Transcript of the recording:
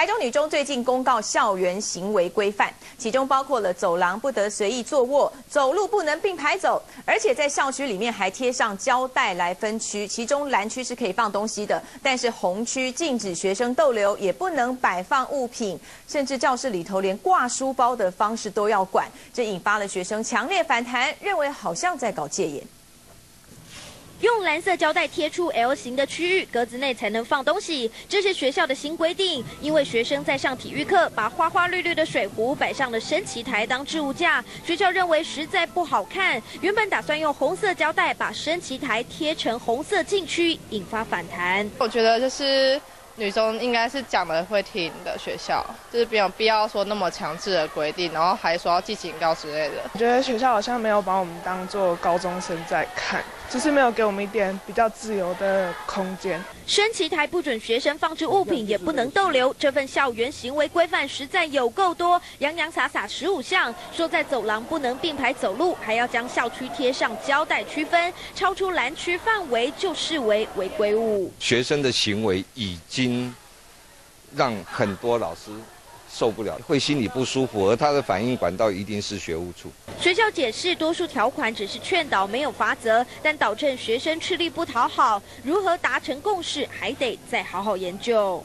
台中女中最近公告校园行为规范，其中包括了走廊不得随意坐卧，走路不能并排走，而且在校区里面还贴上胶带来分区，其中蓝区是可以放东西的，但是红区禁止学生逗留，也不能摆放物品，甚至教室里头连挂书包的方式都要管，这引发了学生强烈反弹，认为好像在搞戒严。用蓝色胶带贴出 L 型的区域，格子内才能放东西。这是学校的新规定，因为学生在上体育课，把花花绿绿的水壶摆上了升旗台当置物架，学校认为实在不好看。原本打算用红色胶带把升旗台贴成红色禁区，引发反弹。我觉得就是女中应该是讲的会听的学校，就是没有必要说那么强制的规定，然后还说要记警告之类的。我觉得学校好像没有把我们当做高中生在看。就是没有给我们一点比较自由的空间。升旗台不准学生放置物品，也不能逗留。这份校园行为规范实在有够多，洋洋洒洒十五项，说在走廊不能并排走路，还要将校区贴上胶带区分，超出蓝区范围就视为违规物。学生的行为已经让很多老师。受不了，会心里不舒服，而他的反应管道一定是学务处。学校解释，多数条款只是劝导，没有罚则，但导致学生吃力不讨好，如何达成共识，还得再好好研究。